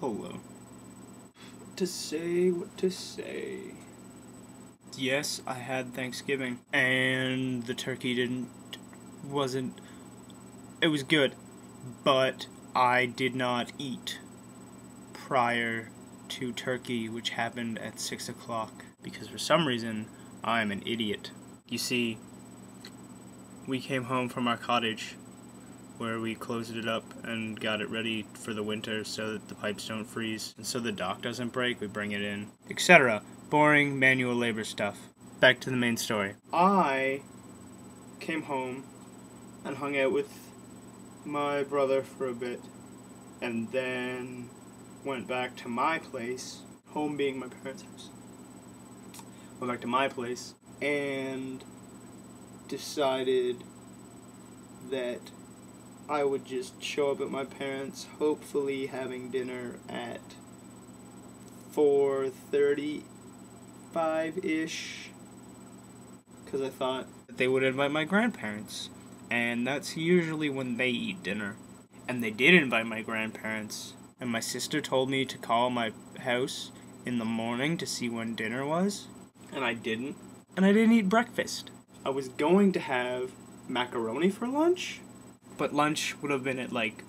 Hello. To say what to say. Yes, I had Thanksgiving, and the turkey didn't. wasn't. It was good, but I did not eat prior to turkey, which happened at 6 o'clock, because for some reason I'm an idiot. You see, we came home from our cottage where we closed it up and got it ready for the winter so that the pipes don't freeze and so the dock doesn't break we bring it in etc boring manual labor stuff. Back to the main story. I came home and hung out with my brother for a bit and then went back to my place home being my parents house. Went back to my place and decided that I would just show up at my parents, hopefully having dinner at 4:35 ish cuz I thought they would invite my grandparents and that's usually when they eat dinner. And they did invite my grandparents and my sister told me to call my house in the morning to see when dinner was and I didn't and I didn't eat breakfast. I was going to have macaroni for lunch but lunch would have been at like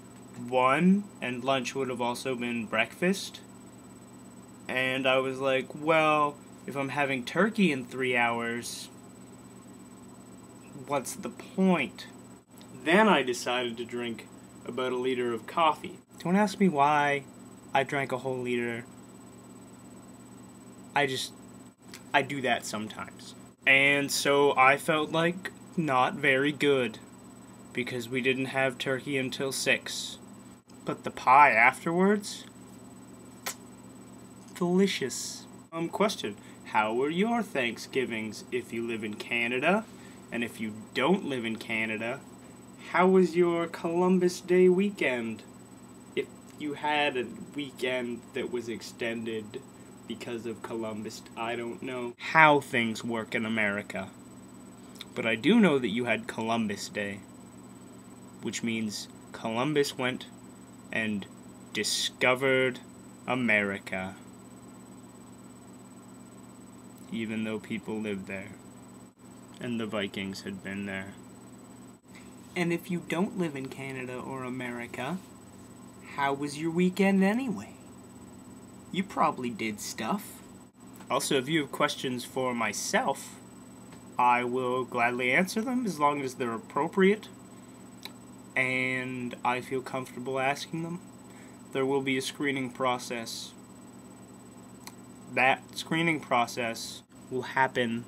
1 and lunch would have also been breakfast. And i was like well if i'm having turkey in 3 hours what's the point? Then i decided to drink about a liter of coffee. Don't ask me why i drank a whole liter. I just i do that sometimes. And so i felt like not very good because we didn't have turkey until 6. But the pie afterwards? Delicious. Um, question. How were your Thanksgivings if you live in Canada? And if you don't live in Canada, how was your Columbus Day weekend? If you had a weekend that was extended because of Columbus, I don't know how things work in America. But I do know that you had Columbus Day which means Columbus went and discovered America. Even though people lived there. And the Vikings had been there. And if you don't live in Canada or America, how was your weekend anyway? You probably did stuff. Also, if you have questions for myself, I will gladly answer them as long as they're appropriate and I feel comfortable asking them, there will be a screening process. That screening process will happen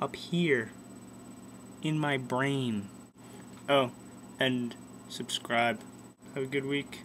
up here in my brain. Oh, and subscribe. Have a good week.